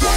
go.